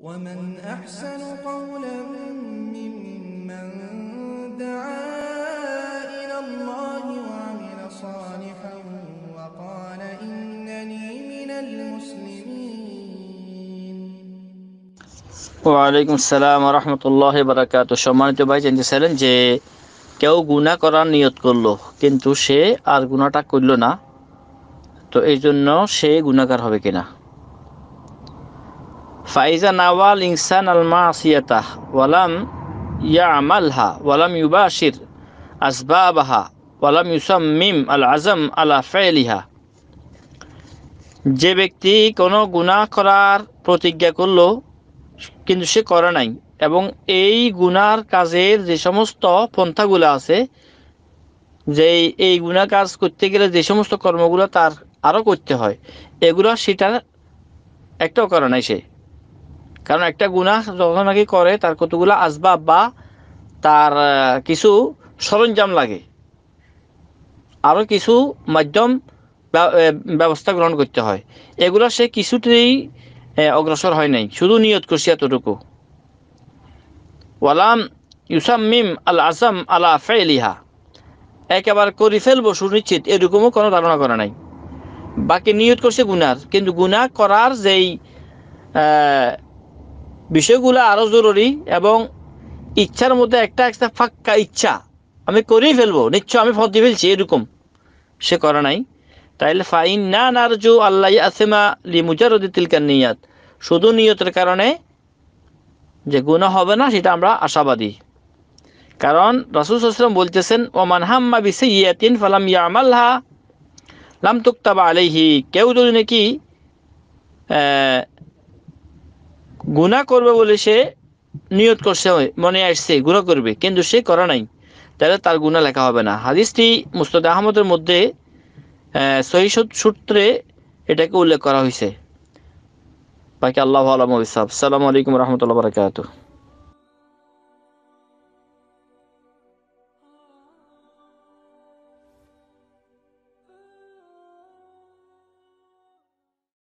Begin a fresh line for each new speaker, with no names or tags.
ومن أحسن قولا ممن دعا إلى الله وعمل صالحا وقال إنني من المسلمين
ওয়ালাইকুম আসসালাম রহমতুল্লাহ বারাকাত সম্মানিত ভাই জানতেছিলেন যে কেউ গুনাহ করার নিয়ত করলো কিন্তু সে আর গুনাহটা করলো না তো এই জন্য সে গুনাহগার হবে কিনা ফাইজা নাওয়াল ইনসান আল মাসিয়াতাহ ওয়ালাম ইয়ামালহা ওয়ালাম ইউবাশির আসবাবাহা ওয়ালাম ইউসাম্মিম আল আজম আলা ফেলিহা যে ব্যক্তি কোনো গুনাহ করার প্রতিজ্ঞা করল, কিন্তু সে করে নাই এবং এই গুনার কাজের যে সমস্ত পন্থাগুলো আছে, যে এই গুনার কাজ করতে গেলে যে সমস্ত কর্মগুলো তার আরও করতে হয়, এগুলো সেটা একটাও করে নাই সে। কারণ একটা গুনাহ যখন নাকি করে, তার কতগুলো আসবাব বা তার কিছু সরঞ্জাম লাগে। আরও কিছু মাধ্যম ব্যবস্থা গ্রহণ করতে হয়। এগুলো সে কিছুতেই অগ্রসর হয় নাই। শুধু নিয়ত করছি এতটুকু। ওয়ালাম ইউসাম্মিম আল আজম আলা ফেলিহা একেবারে করি ফেলব সুনিশ্চিত, এরকমও কোনো ধারণা করা নাই। বাকি নিয়ত করছে গুনার কিন্তু গুনাহ করার যেই বিষয়গুলো আরও জরুরি এবং ইচ্ছার মধ্যে একটা একটা ফাক্কা ইচ্ছা আমি করেই ফেলব। নিশ্চয় আমি ফদ দিয়ে ফেলছি, এরকম। সে করে নাই। তাইলে ফাইন না নারজু আল্লাহ আসেমা লি মুজারদি তিলকার নিয়াত। শুধু নিয়তের কারণে যে গুণা হবে না, সেটা আমরা আশাবাদী। কারণ রাসুল সাল্লাম বলতেছেন, ওমান হাম্মা বিসে ইয়াতিন ফালাম ইয়ামাল্হা লাম তুক্তাবা আলাইহি। কেউ যদি নাকি গুণা করবে বলে সে নিয়ত করছে, মনে আসছে গুণা করবে। কিন্তু সে করা নাই। তাহলে তার গুণা লেখা হবে না। হাদিসটি মুস্তাদ আহমদের মধ্যে সহি সূত্রে এটাকে উল্লেখ করা হয়েছে। বাকি আল্লাহ আলম সালামু আলাইকুম রহমতুল্লাহ বারকাত